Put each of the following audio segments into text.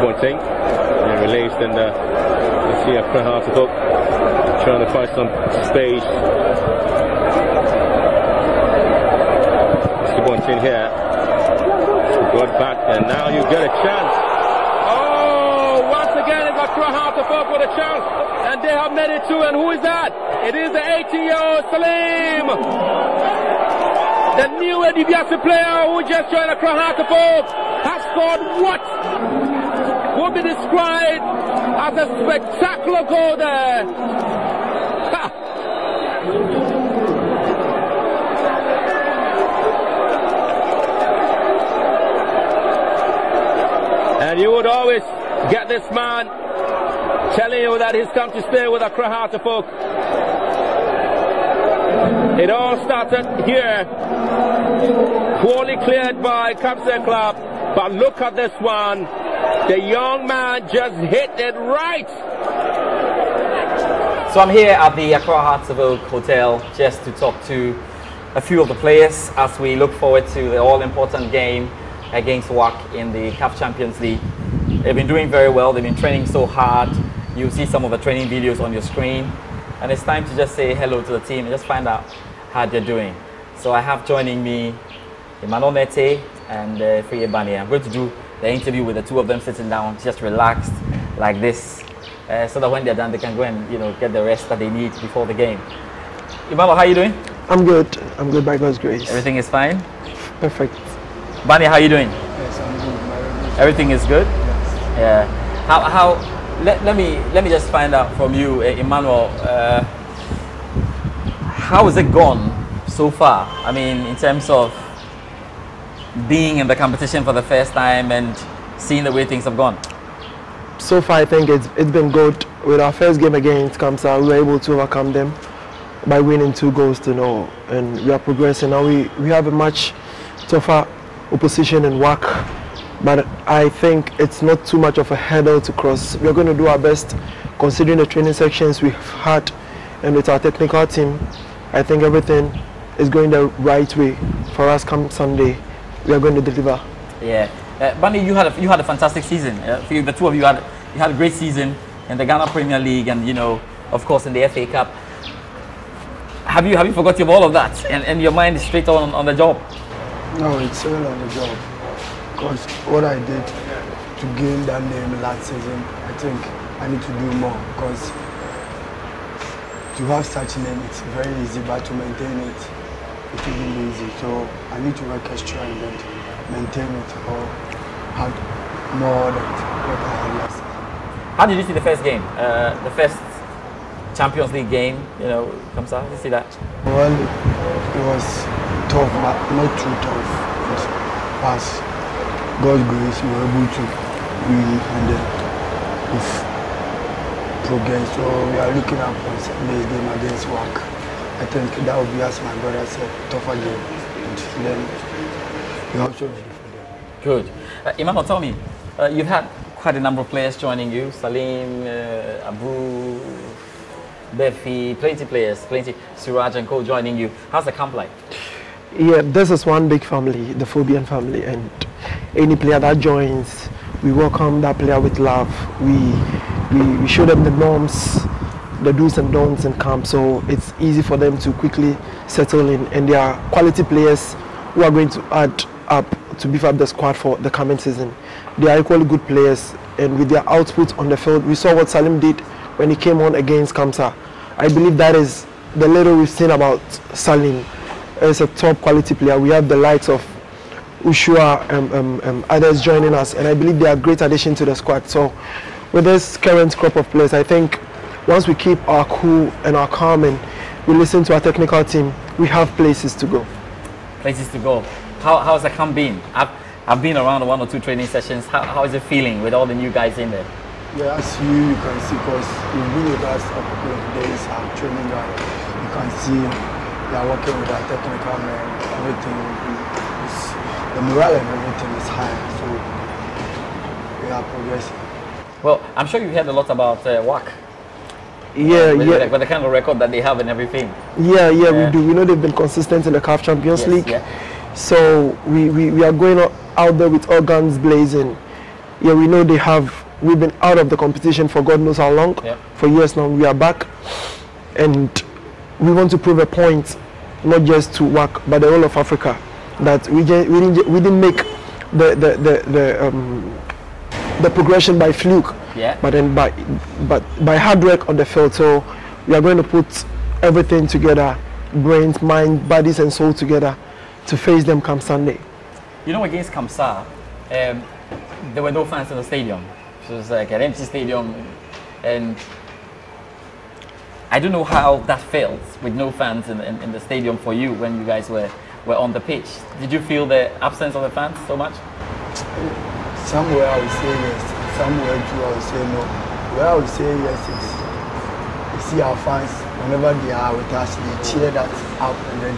Bunting. Yeah, released and uh, you see a Hearts of Oak trying to find some space. Bunting here. Got back and now you get a chance. Oh, once again it's Accra Hearts of Oak with a chance. And they have made it too. And who is that? It is the 18-year-old Salim. The new Edubiase player who just joined Accra Hearts of Oak has scored what would be described as a spectacular goal there. And you would always get this man telling you that he's come to stay with Accra Oak. It all started here, poorly cleared by Capsule Club, but look at this one. The young man just hit it right. So I'm here at the Accra Hearts of Oak Hotel just to talk to a few of the players as we look forward to the all-important game against WAC in the CAF Champions League. They've been doing very well. They've been training so hard. You'll see some of the training videos on your screen. And it's time to just say hello to the team and just find out how they're doing. So I have joining me Emmanuel Nettey and uh. I'm going to do the interview with the two of them sitting down, just relaxed like this, uh, so that when they're done, they can go and you know get the rest that they need before the game. Emmanuel, how are you doing? I'm good. I'm good by God's grace. Everything is fine. Perfect. Barnieh, how are you doing? Yes, I'm good. Everything is good. Yes. Yeah. How how? Let, let me let me just find out from you, uh, Emmanuel. Uh, how has it gone so far? I mean, in terms of being in the competition for the first time and seeing the way things have gone. So far, I think it's it's been good. With our first game against Kamsar, we were able to overcome them by winning two goals to nil, and we are progressing. Now we we have a much tougher opposition in WAC, but I think it's not too much of a hurdle to cross. We are going to do our best, considering the training sections we've had, and with our technical team. I think everything is going the right way for us. Come Sunday, we are going to deliver. Yeah. Uh, Barnieh, you had a, you had a fantastic season. Uh, for you, the two of you had you had a great season in the Ghana Premier League and you know, of course, in the FA Cup. Have you have you forgot all of that and, and your mind is straight on on the job? No, it's all on the job. Because what I did to gain that name last season, I think I need to do more. Because to have such a name, it's very easy, but to maintain it, it isn't easy. So I need to work extra and then maintain it or have more than what I had last. How did you see the first game? Uh, the first Champions League game, you know, comes out. Did you see that? Well, it was tough, but not too tough. But as God's grace, we were able to win and then we've progressed. So we are looking up on Sunday's game against WAC. I think that will be, as my brother said, tougher game. And then we also ready for. Good. Uh, Emmanuel, tell me, uh, you've had quite a number of players joining you. Salim, uh, Abu, Befi, plenty players, plenty. Suraj and Co joining you. How's the camp like? Yeah, this is one big family, the Phobian family, and any player that joins, we welcome that player with love. We we, we show them the norms, the do's and don'ts in camp, so it's easy for them to quickly settle in. And they are quality players who are going to add up to beef up the squad for the coming season. They are equally good players, and with their output on the field, we saw what Salim did when he came on against Kamsar. I believe that is the little we've seen about Salim as a top quality player. We have the likes of Ushua and um, um, others joining us, and I believe they are a great addition to the squad. So, with this current crop of players, I think once we keep our cool and our calm and we listen to our technical team, we have places to go. Places to go. How, how's the camp been? I've, I've been around one or two training sessions. How, how is it feeling with all the new guys in there? Yeah, as you, you can see, because you've been with us a couple of days, our training ground, you can see they are working with our technical men, everything is, the morale and everything is high, so we are progressing. Well, I'm sure you heard a lot about uh, WAC. Yeah, with, yeah, With, the kind of record that they have and everything. yeah, yeah, Yeah. we do. We know they've been consistent in the CAF Champions Yes, League. yeah. So we, we, we are going out there with all guns blazing. yeah, we know they have. We've been out of the competition for God knows how long. Yep. For years now, we are back, and we want to prove a point, not just to WAC, but the whole of Africa, that we get, we didn't we didn't make the the the, the um, the progression by fluke, Yeah. but then by but by hard work on the field. So we are going to put everything together, brains, mind, bodies, and soul together, to face them come Sunday. You know, against Kamsar, um, there were no fans in the stadium. So it was like an empty stadium, and I don't know how that felt with no fans in, in, in the stadium for you when you guys were, were on the pitch. Did you feel the absence of the fans so much? Somewhere I will say yes, somewhere too I will say no. Where I will say yes is you see our fans whenever they are with us, they cheer that up and then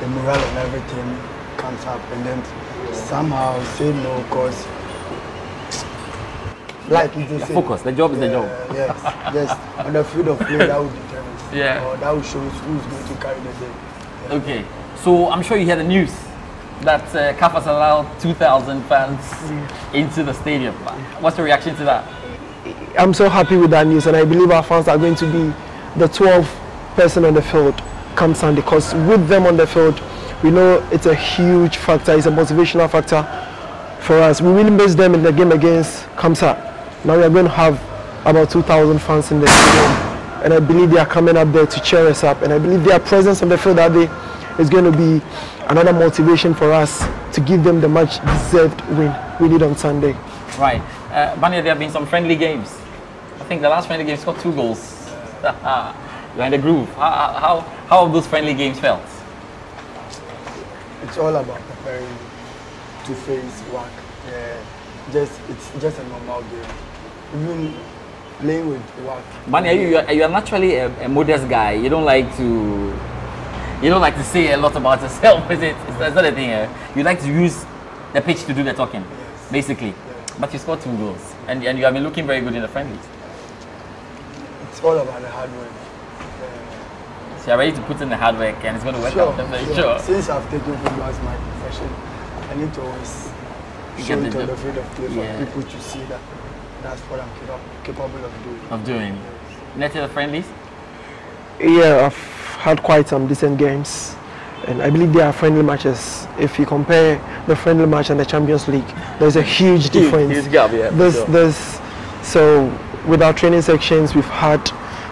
the morale and everything comes up and then somehow I say no because like you just said, Focus. The job is the job. Yes, yes. On the field of play that will determine. Yeah. Or that will show who's going to carry the day. Okay. So I'm sure you heard the news that uh, CAF has allowed 2,000 fans into the stadium. What's your reaction to that? I'm so happy with that news, and I believe our fans are going to be the 12th person on the field come Sunday. Because with them on the field, we know it's a huge factor. It's a motivational factor for us. We really miss them in the game against Kamsar. Now we are going to have about 2,000 fans in the stadium, and I believe they are coming up there to cheer us up. And I believe their presence on the field that day is going to be another motivation for us to give them the much deserved win we need on Sunday. Right. Uh, Barnieh, there have been some friendly games. I think the last friendly game scored two goals. You're in the groove. How, how, how have those friendly games felt? it's all about preparing to face WAC. Yeah, just it's just a normal game. Even playing with WAC. Barnieh, you, you, are, you are naturally a, a modest guy. You don't like to you don't like to say a lot about yourself, is it? it? Is that a thing? eh? You like to use the pitch to do the talking, Yes. basically. But you scored two goals, and, and you have been looking very good in the friendlies. It's all about the hard work. Yeah. So you're ready to put in the hard work, and it's going to work Sure, out. I'm very sure. sure. Since I've taken football as my profession, I need to always You show it the on the field of play for Yeah. people to see that that's what I'm capable, capable of doing. Of doing. Net the friendlies. Yeah, I've had quite some decent games, and I believe they are friendly matches. If you compare the friendly match and the Champions League, there's a huge difference. huge gap, yeah, There's, sure. there's, so with our training sections we've had,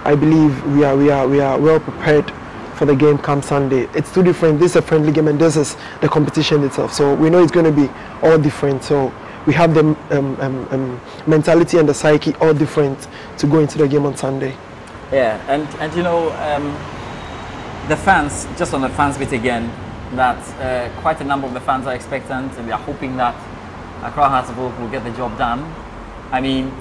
I believe we are we are we are well prepared for the game come Sunday. It's two different. This is a friendly game, and this is the competition itself. So we know it's going to be all different. So we have the um, um, um, mentality and the psyche all different to go into the game on Sunday. Yeah, and, and you know, um, the fans, just on the fans bit again, that uh, quite a number of the fans are expectant and they are hoping that Accra Hearts will get the job done. I mean,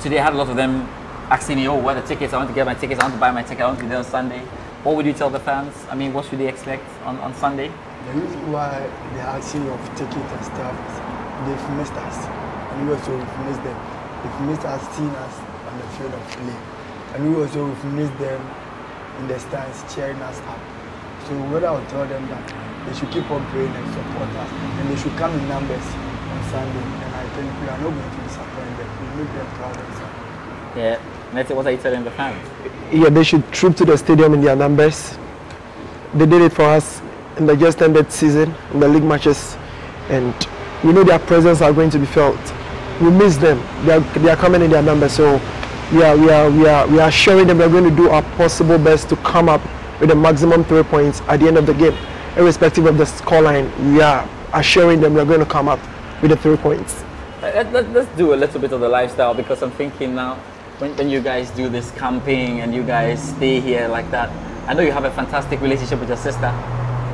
today I had a lot of them asking me, oh, where are the tickets? I want to get my tickets, I want to buy my ticket, I want to be there on Sunday. What would you tell the fans? I mean, what should they expect on, on Sunday? The reason why they're asking of tickets and stuff is they've missed us. And we also we've missed them. They've missed us, seen us on the field of play. And we also we've missed them in the stands cheering us up. So what I would tell them that they should keep on praying and support us and they should come in numbers on Sunday. And I think we are not going to disappoint them. We make them proud of us. Yeah, let's say, what are you telling the fans? yeah, they should troop to the stadium in their numbers. They did it for us in the just ended season, in the league matches, and we know their presence are going to be felt. We miss them. They are, they are coming in their numbers, so we are, we are, we are, we are assuring them we are going to do our possible best to come up with a maximum three points at the end of the game, irrespective of the scoreline. We are assuring them we are going to come up with the three points. Uh, let, let, let's do a little bit of the lifestyle because I'm thinking now when, when you guys do this camping and you guys stay here like that, I know you have a fantastic relationship with your sister.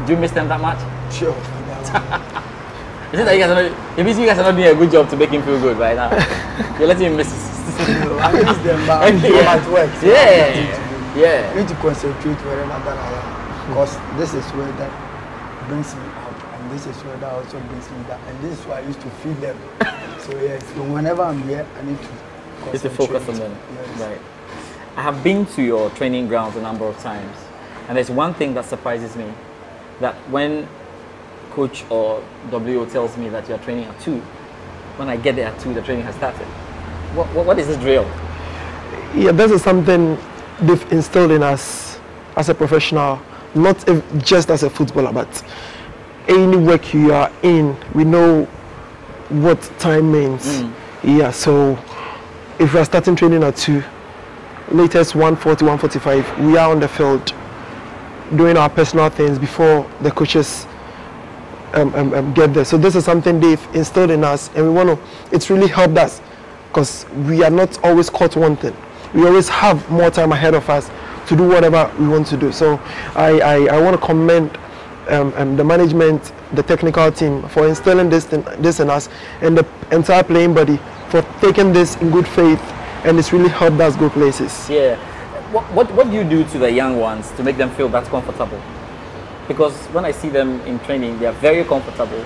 Do you miss them that much? Sure. for that one. Is it that you guys are not, it means you guys are not doing a good job to make him feel good right now? You're letting him miss I miss them, but I'm yeah. at work. so Yeah, yeah, to do. yeah. I need to concentrate wherever that I am hmm. because this is where that brings me up and this is where that also brings me down and this is where I used to feed them. so yes, so whenever I'm here, I need to Just to focus on them. Yes. Right. I have been to your training grounds a number of times, and there's one thing that surprises me that when coach or WO tells me that you're training at 2, when I get there at two, the training has started. What, what, what is this drill? Yeah, this is something they've instilled in us as a professional, not if, just as a footballer, but any work you are in, we know what time means. Yeah, so if we are starting training at 2, latest 140, 145, we are on the field doing our personal things before the coaches um, um, um, get there. So this is something they've instilled in us, and we want to. It's really helped us because we are not always caught wanting. We always have more time ahead of us to do whatever we want to do. So I, I, I want to commend um, um, the management, the technical team for instilling this in, this in us, and the entire playing body for taking this in good faith, and it's really helped us go places. Yeah. What, what, what do you do to the young ones to make them feel that comfortable? Because when I see them in training, they are very comfortable.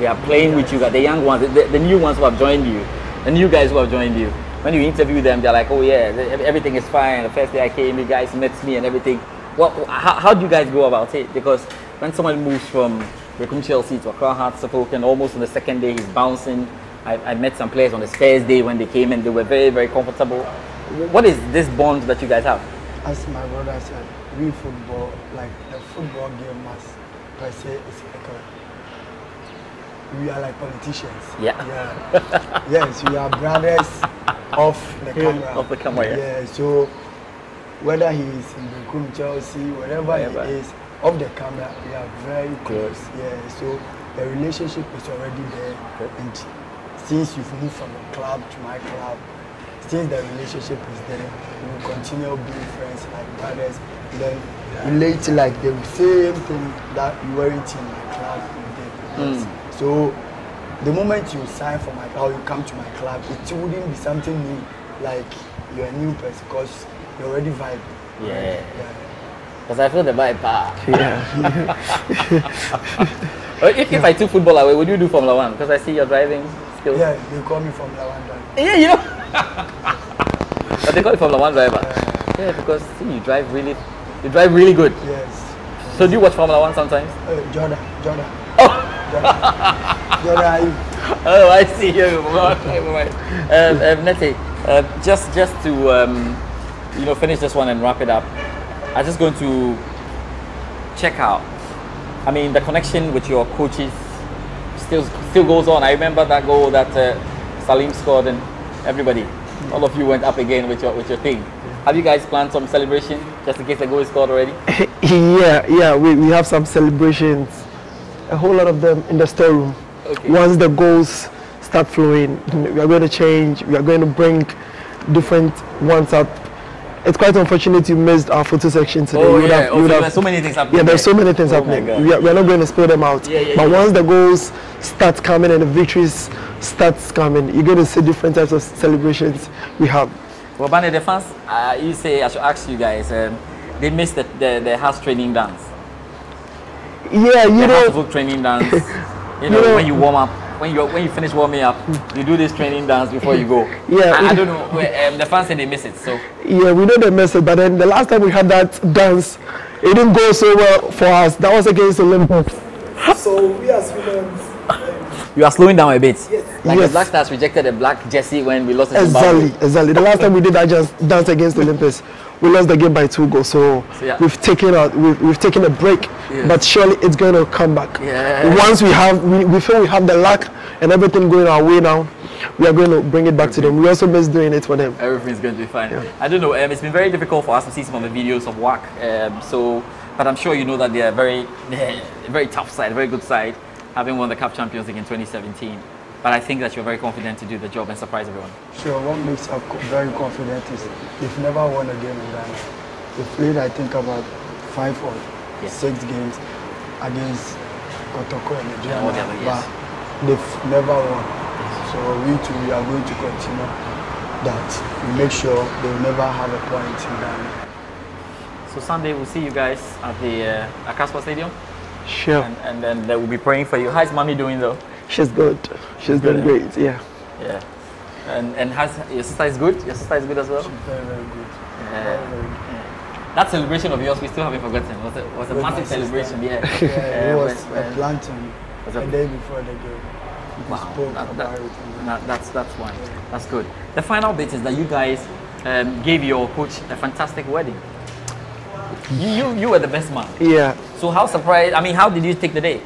They are playing with you, the young ones, the, the new ones who have joined you, the new guys who have joined you. When you interview them, they're like, oh yeah, everything is fine. The first day I came, you guys met me and everything. What, how, how do you guys go about it? Because when someone moves from Berekum Chelsea to Accra Hearts of and almost on the second day he's bouncing, I, I met some players on the first day when they came and they were very, very comfortable. What is this bond that you guys have? As my brother said, we football, like the football game must per se is a, we are like politicians. Yeah. Yeah. yes, we are brothers off the hmm. camera. Off the camera, yeah. Yeah, so whether he is in Berekum, Chelsea, wherever Wherever. he is, off the camera, we are very close. Yeah, so the relationship is already there. And since you've moved from a club to my club, since the relationship is there, we will continue being friends like brothers. Then relate like the same thing that you weren't in my club. you did. Yes. So the moment you sign for my club, you come to my club, it wouldn't be something new, like you're a new person because you're already vibing. Yeah. yeah. Because I feel the vibe. ah. Yeah. If, if I took football away, would you do Formula One? Because I see you're driving still. Yeah, they call me from Lawanda. Yeah, you know. but they call you Formula One driver. Yeah, because see, you drive really, you drive really good. Yes. So do you watch Formula One sometimes? Uh, Jordan, Jordan, Oh, I see you. um, um, Nettey, uh, just just to um, you know finish this one and wrap it up. I'm just going to check out. I mean, the connection with your coaches still still goes on. I remember that goal that uh, Salim scored, and everybody, all of you went up again with your with your thing. Have you guys planned some celebration just in case the goal is scored already? yeah, yeah, we, we have some celebrations, a whole lot of them in the storeroom. Okay. Once the goals start flowing, we are going to change, we are going to bring different ones up. It's quite unfortunate you missed our photo section today. Oh You yeah, have- would have- there's so many things happening. yeah, there's there. so many things Oh happening. We are, we are not going to spill them out. Yeah, yeah, but yeah. once the goals start coming and the victories start coming, you're going to see different types of celebrations we have. Well, Barnieh, the fans, uh, you say I should ask you guys. Um, they missed the, the, the house training dance. Yeah, you The house know, book training dance. You know, know- when you warm up, when you when you finish warming up, you do this training dance before you go. Yeah. I, I don't know. Um, the fans say they miss it. So Yeah, we know they miss it, but then the last time we had that dance, it didn't go so well for us. That was against Olympics. So we as women, you are slowing down a bit. Like Yes. the Black Stars rejected a black jersey when we lost to Zimbabwe. Exactly, exactly. The last time we did that just dance against Olympics, we lost the game by two goals. So yeah. we've taken a we've, we've taken a break, Yeah. but surely it's going to come back. Yeah. Once we have we, we feel we have the luck and everything going our way now, we are going to bring it back to them. We also miss doing it for them. Everything's going to be fine. I don't know. Um, it's been very difficult for us to see some of the videos of WAC. Um, so, but I'm sure you know that they are very, very tough side, very good side, having won the Cup Champions League in 2017. But I think that you're very confident to do the job and surprise everyone. sure, what makes us very confident is they've never won a game in Ghana. They've played, I think, about five or Yeah. six games against Kotoko and Yeah, all the Nigeria, yes. but they've never won. So we too, we are going to continue that. We make sure they will never have a point in Ghana. So Sunday we'll see you guys at the uh, Accra Sports Stadium, Sure, and, and then they will be praying for you. How's mommy doing though? She's good. She's Good, doing great. Yeah. Yeah. And and has your sister is good? Your sister is good as well. Very, very good. Yeah. Very, very good. That celebration of yours, we still haven't forgotten. Was a, was a With massive sister. celebration, yeah. Yeah, it was when- a planting was a a- day before the game. Wow, that- that- that- that's that's one. That's good. The final bit is that you guys um, gave your coach a fantastic wedding. You, you you were the best man. Yeah. So how surprised? I mean, how did you take the day?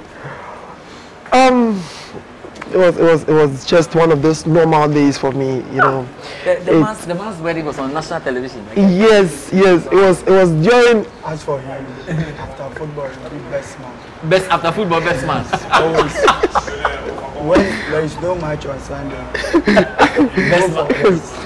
Um, it was it was it was just one of those normal days for me, you know. The, the It- man's the man's wedding was on national television. Like, Yes, yes. It was it was during As for him, after football, be best man. best after football, best man. Always. when there is no match on Sunday, best man. for.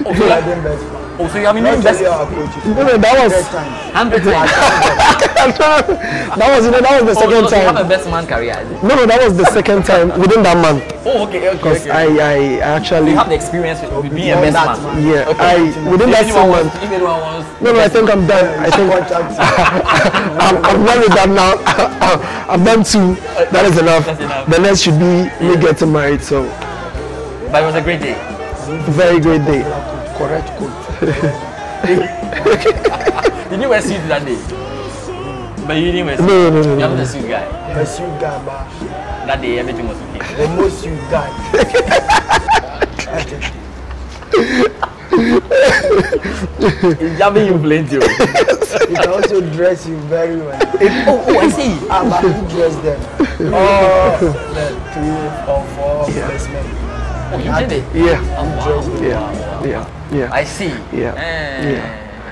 Oh, best man. Oh, so you have been Not doing best only our coaches. No, no, that was Great times. hundred times. that was you know that was the Oh, second so you have a time. best man career. No, no, that was the second time within that month. Oh, okay, okay, Because okay. I, I actually you have the experience with, with being a Before best man. man. yeah Okay. I within If that anyone same wants, month. if anyone wants, No, no, I think I'm done. I think I'm, I'm done with that now. I'm done too. That is enough. That's enough. The next should be me getting married. So but it was a great day. very great day. correct coach. Did you wear suit that day? But you didn't wear suit. No, no, no, You no. are not a suit guy. Best you guy, but That day everything was okay. the most you guy. It's jamming you plenty. oh. He can also dress you very well. oh, oh, I see. Ah, but he dress them. Oh, the three or four best men. Oh, you did it. Yeah, Oh, wow. yeah, yeah, yeah. I see. Yeah. Eh.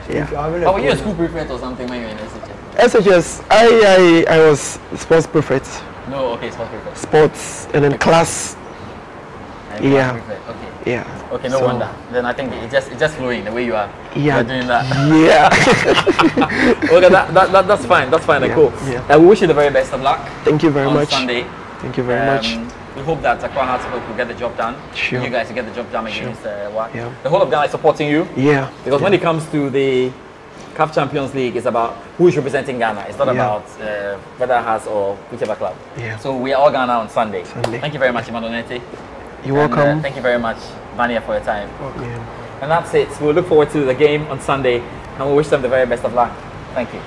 Yeah. If you're having a Oh, were you a school prefect or something when you were in SHS? SHS, I, I, I was sports prefect, No, okay, sports prefect. sports, and then class. And Yeah. class prefect, Okay. Yeah. Okay, no So, wonder. Then I think it just it's just flowing the way you are. Yeah. You are doing that. Yeah. okay, that, that, that, that's fine. That's fine. Yeah, Cool. yeah. Uh, we wish you the very best of luck Thank you very on much. Sunday. Thank you very much. We hope that Accra Hearts will get the job done. Sure. You guys will get the job done against uh, WAC. Yeah. The whole of Ghana is supporting you Yeah. because when it comes to the CAF Champions League, it's about who is representing Ghana. It's not Yeah. about uh, whether has or whichever club. Yeah. So we are all Ghana on Sunday. Sunday. Thank you very much, Emmanuel Nettey. You're And, uh, welcome. thank you very much, Barnieh, for your time. Yeah. And that's it. We'll look forward to the game on Sunday and we wish them the very best of luck. Thank you.